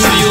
do you.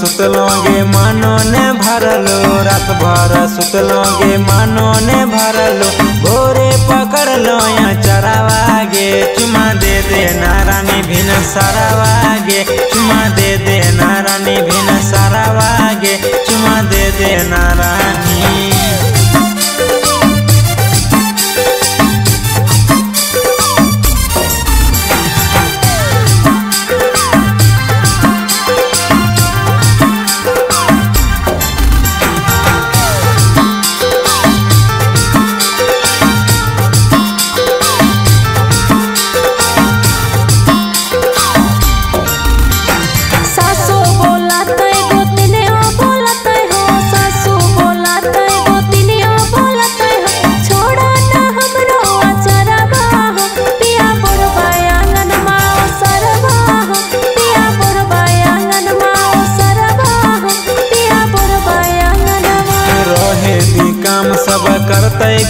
सुतलोगे मनो ने भरलो रात भर सुतलोगे मनो ने भरलो। भोरे पकड़लो चरावा गे चुमा दे दे नारानी भिन सरावागे। चुमा दे दे नारानी भिन सरावागे, चुमा दे दे नारानी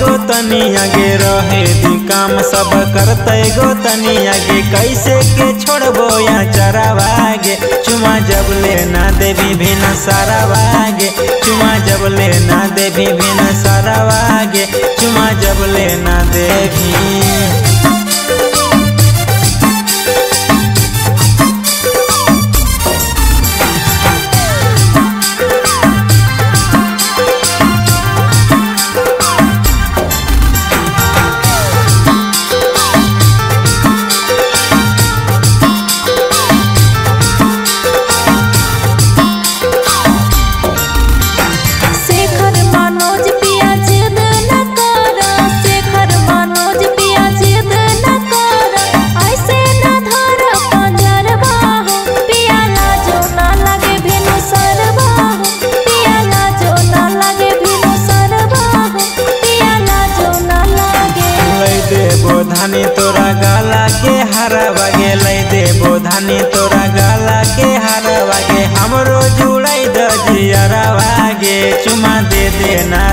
गो तनी आगे रहे दी काम सब करते। गो तनी आगे कैसे के छोड़बो या चरावागे चुमा जब ले ना देवी सारा सारावागे चुमा जब ले ना देवी सारा सारावागे चुमा जब ले ना देवी देबो धानी तोरा गाला के हरवा गे लै देबो धानी तोरा गाला के हरा गे हमरो जुड़ाई द बागे, चुमा दे दे नारानी भिन सारा